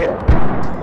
here.